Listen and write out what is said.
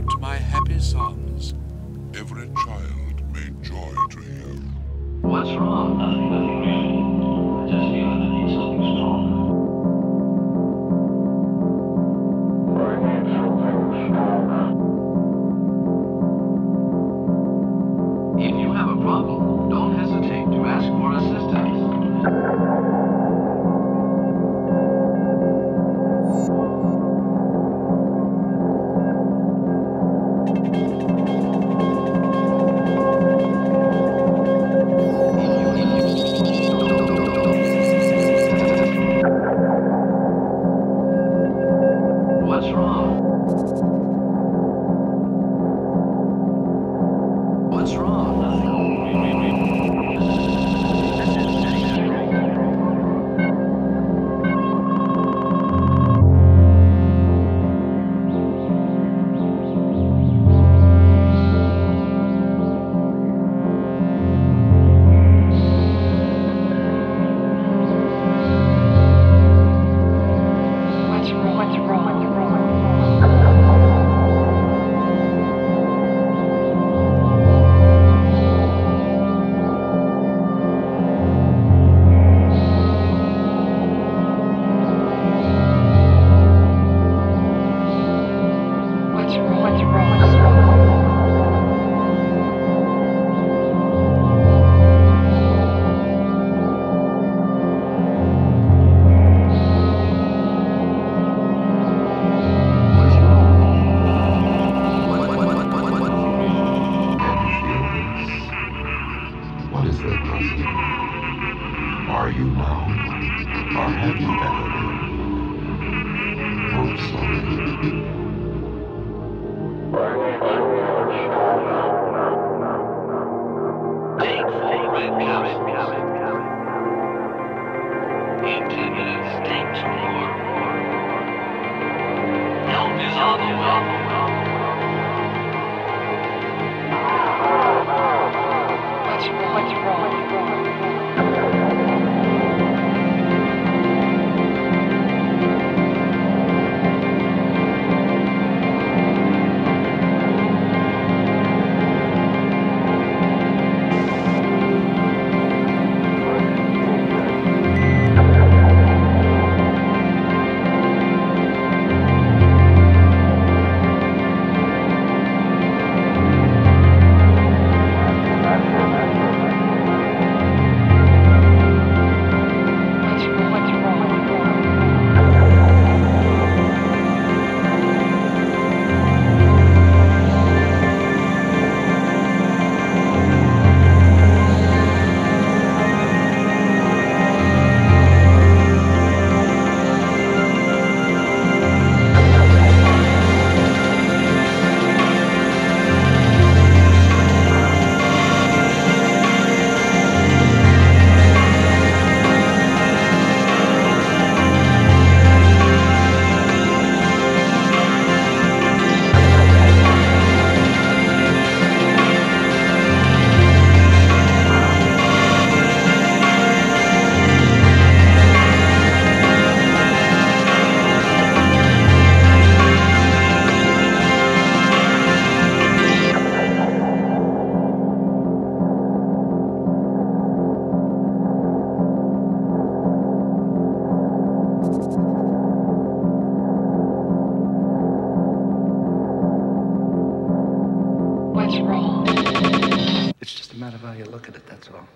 wrote my happy songs. Every child made joy to hear. What's wrong? Nothing, nothing really. I just feel that I need something stronger. If you have a problem, What's wrong? is? Are you now? Or have you ever been? Hope so. Into the distinct war. Help is on the way. Matter how you look at it, that's all.